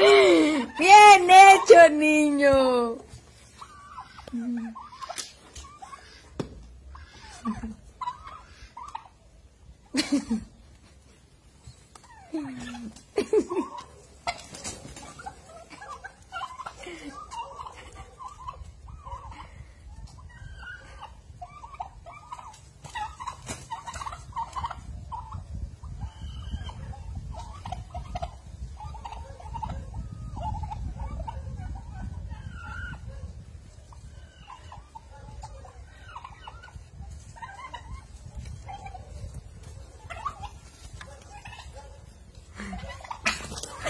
Bien hecho, niño.